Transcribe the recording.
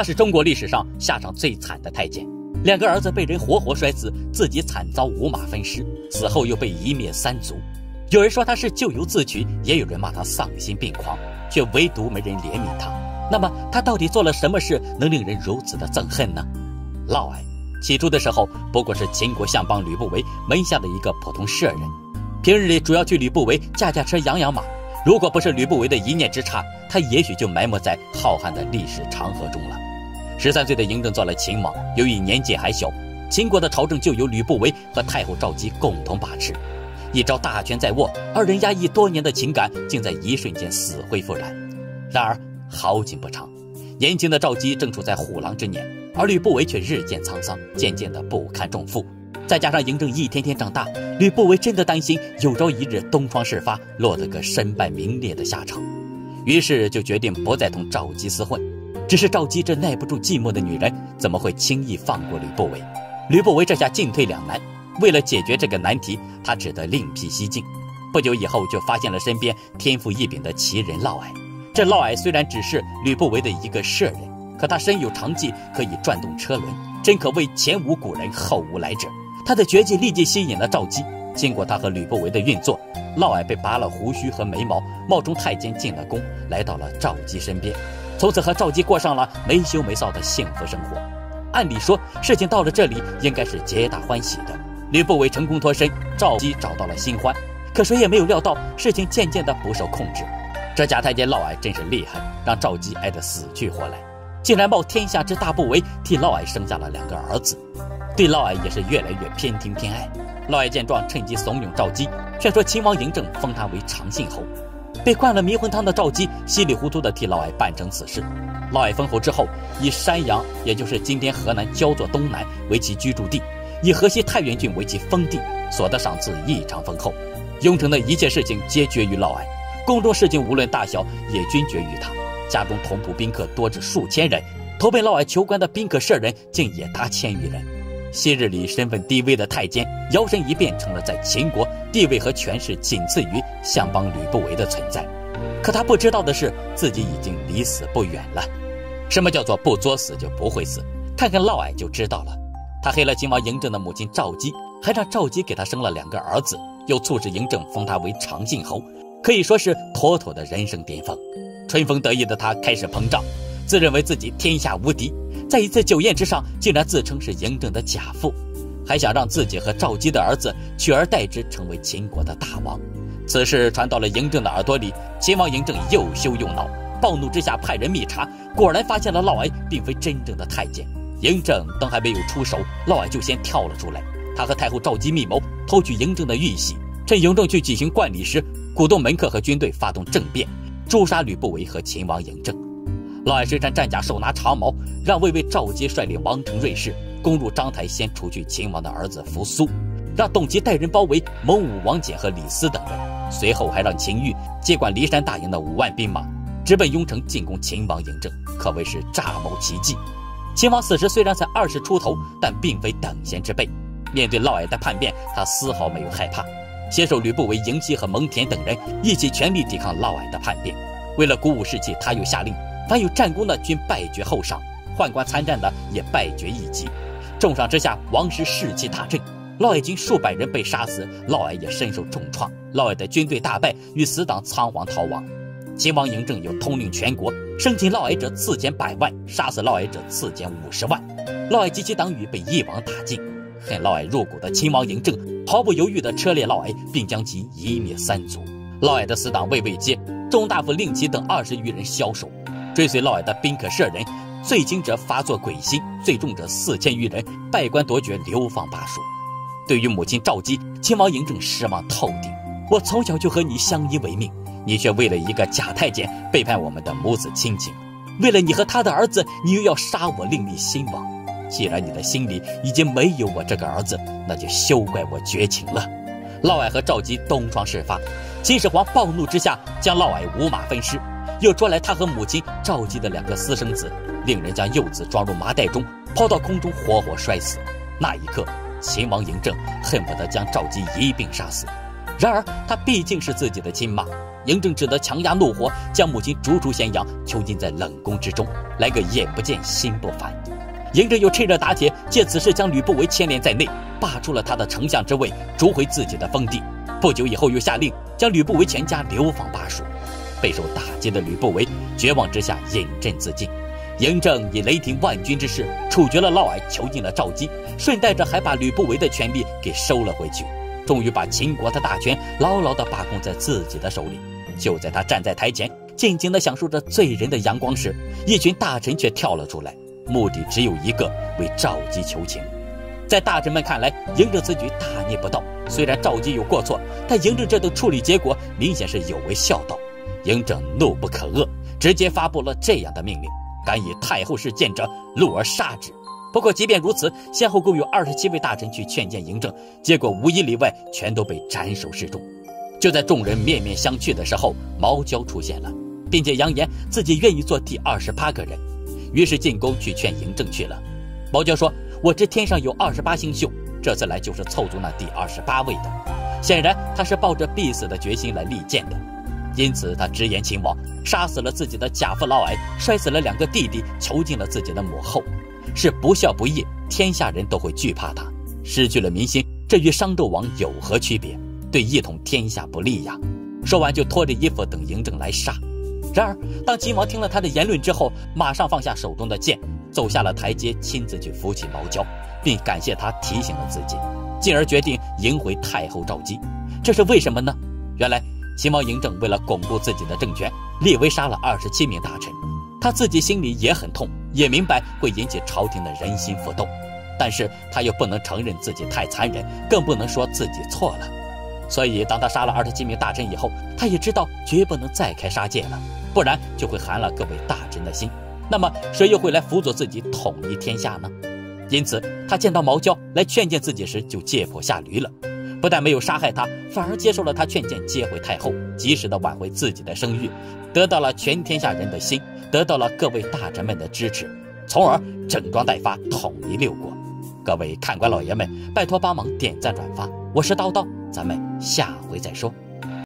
他是中国历史上下场最惨的太监，两个儿子被人活活摔死，自己惨遭五马分尸，死后又被一灭三族。有人说他是咎由自取，也有人骂他丧心病狂，却唯独没人怜悯他。那么他到底做了什么事，能令人如此的憎恨呢？嫪毐起初的时候不过是秦国相邦吕不韦门下的一个普通舍人，平日里主要去吕不韦驾驾车养养马。如果不是吕不韦的一念之差，他也许就埋没在浩瀚的历史长河中了。十三岁的嬴政做了秦王，由于年纪还小，秦国的朝政就由吕不韦和太后赵姬共同把持。一朝大权在握，二人压抑多年的情感竟在一瞬间死灰复燃。然而好景不长，年轻的赵姬正处在虎狼之年，而吕不韦却日渐沧桑，渐渐的不堪重负。再加上嬴政一天天长大，吕不韦真的担心有朝一日东窗事发，落得个身败名裂的下场，于是就决定不再同赵姬厮混。只是赵姬这耐不住寂寞的女人，怎么会轻易放过吕不韦？吕不韦这下进退两难。为了解决这个难题，他只得另辟蹊径。不久以后，就发现了身边天赋异禀的奇人嫪毐。这嫪毐虽然只是吕不韦的一个舍人，可他身有长技，可以转动车轮，真可谓前无古人，后无来者。他的绝技立即吸引了赵姬。经过他和吕不韦的运作，嫪毐被拔了胡须和眉毛，冒充太监进了宫，来到了赵姬身边，从此和赵姬过上了没羞没臊的幸福生活。按理说，事情到了这里应该是皆大欢喜的，吕不韦成功脱身，赵姬找到了新欢。可谁也没有料到，事情渐渐的不受控制。这假太监嫪毐真是厉害，让赵姬挨得死去活来，竟然冒天下之大不韪，替嫪毐生下了两个儿子。对嫪毐也是越来越偏听偏爱。嫪毐见状，趁机怂恿赵姬，劝说秦王嬴政封他为长信侯。被灌了迷魂汤的赵姬稀里糊涂地替嫪毐办成此事。嫪毐封侯之后，以山阳，也就是今天河南焦作东南为其居住地，以河西太原郡为其封地，所得赏赐异常丰厚。雍城的一切事情皆决于嫪毐，宫中事情无论大小，也均决于他。家中同仆宾客多至数千人，投奔嫪毐求官的宾客舍人竟也达千余人。昔日里身份低微的太监，摇身一变成了在秦国地位和权势仅次于相邦吕不韦的存在。可他不知道的是，自己已经离死不远了。什么叫做不作死就不会死？看看嫪毐就知道了。他黑了秦王嬴政的母亲赵姬，还让赵姬给他生了两个儿子，又促使嬴政封他为长信侯，可以说是妥妥的人生巅峰。春风得意的他开始膨胀，自认为自己天下无敌。在一次酒宴之上，竟然自称是嬴政的假父，还想让自己和赵姬的儿子取而代之，成为秦国的大王。此事传到了嬴政的耳朵里，秦王嬴政又羞又恼，暴怒之下派人密查，果然发现了嫪毐并非真正的太监。嬴政都还没有出手，嫪毐就先跳了出来。他和太后赵姬密谋，偷取嬴政的玉玺，趁嬴政去举行冠礼时，鼓动门客和军队发动政变，诛杀吕不韦和秦王嬴政。嫪毐身穿战甲，手拿长矛，让卫尉赵阶率领王城锐士攻入章台，先除去秦王的儿子扶苏，让董齐带人包围蒙武王翦和李斯等人，随后还让秦玉接管骊山大营的五万兵马，直奔雍城进攻秦王嬴政，可谓是诈谋奇计。秦王此时虽然才二十出头，但并非等闲之辈，面对嫪毐的叛变，他丝毫没有害怕，携手吕不韦、嬴稷和蒙恬等人一起全力抵抗嫪毐的叛变。为了鼓舞士气，他又下令。凡有战功的均败爵后赏，宦官参战的也败爵一级。重赏之下，王师士气大振，嫪毐军数百人被杀死，嫪毐也身受重创。嫪毐的军队大败，与死党仓皇逃亡。秦王嬴政又通令全国，生擒嫪毐者赐减百万，杀死嫪毐者赐减五十万。嫪毐及其党羽被一网打尽。恨嫪毐入骨的秦王嬴政毫不犹豫地车裂嫪毐，并将其一灭三族。嫪毐的死党魏魏阶、钟大夫令其等二十余人枭首。追随嫪毐的宾客舍人，最轻者发作鬼心，最重者四千余人拜官夺爵，流放巴蜀。对于母亲赵姬，秦王嬴政失望透顶。我从小就和你相依为命，你却为了一个假太监背叛我们的母子亲情。为了你和他的儿子，你又要杀我，另立新王。既然你的心里已经没有我这个儿子，那就休怪我绝情了。嫪毐和赵姬东窗事发，秦始皇暴怒之下，将嫪毐五马分尸。又捉来他和母亲赵姬的两个私生子，令人将幼子装入麻袋中，抛到空中活活摔死。那一刻，秦王嬴政恨不得将赵姬一并杀死。然而他毕竟是自己的亲妈，嬴政只得强压怒火，将母亲逐出咸阳，囚禁在冷宫之中，来个眼不见心不烦。嬴政又趁热打铁，借此事将吕不韦牵连在内，罢黜了他的丞相之位，逐回自己的封地。不久以后，又下令将吕不韦全家流放巴蜀。备受打击的吕不韦绝望之下饮鸩自尽。嬴政以雷霆万钧之势处决了嫪毐，囚禁了赵姬，顺带着还把吕不韦的权力给收了回去，终于把秦国的大权牢牢地把控在自己的手里。就在他站在台前，静静地享受着醉人的阳光时，一群大臣却跳了出来，目的只有一个：为赵姬求情。在大臣们看来，嬴政此举大逆不道。虽然赵姬有过错，但嬴政这等处理结果明显是有违孝道。嬴政怒不可遏，直接发布了这样的命令。敢以太后事见者，戮而杀之。不过，即便如此，先后共有二十七位大臣去劝谏嬴政，结果无一例外，全都被斩首示众。就在众人面面相觑的时候，毛娇出现了，并且扬言自己愿意做第二十八个人，于是进宫去劝嬴政去了。毛娇说：“我知天上有二十八星宿，这次来就是凑足那第二十八位的。”显然，他是抱着必死的决心来力荐的。因此，他直言秦王杀死了自己的假父嫪毐，摔死了两个弟弟，囚禁了自己的母后，是不孝不义，天下人都会惧怕他。失去了民心，这与商纣王有何区别？对一统天下不利呀！说完，就脱着衣服等嬴政来杀。然而，当秦王听了他的言论之后，马上放下手中的剑，走下了台阶，亲自去扶起毛娇，并感谢他提醒了自己，进而决定迎回太后赵姬。这是为什么呢？原来。秦王嬴政为了巩固自己的政权，列为杀了二十七名大臣，他自己心里也很痛，也明白会引起朝廷的人心浮动，但是他又不能承认自己太残忍，更不能说自己错了，所以当他杀了二十七名大臣以后，他也知道绝不能再开杀戒了，不然就会寒了各位大臣的心，那么谁又会来辅佐自己统一天下呢？因此，他见到毛娇来劝谏自己时，就借坡下驴了。不但没有杀害他，反而接受了他劝谏，接回太后，及时的挽回自己的声誉，得到了全天下人的心，得到了各位大臣们的支持，从而整装待发，统一六国。各位看官老爷们，拜托帮忙点赞转发，我是叨叨，咱们下回再说。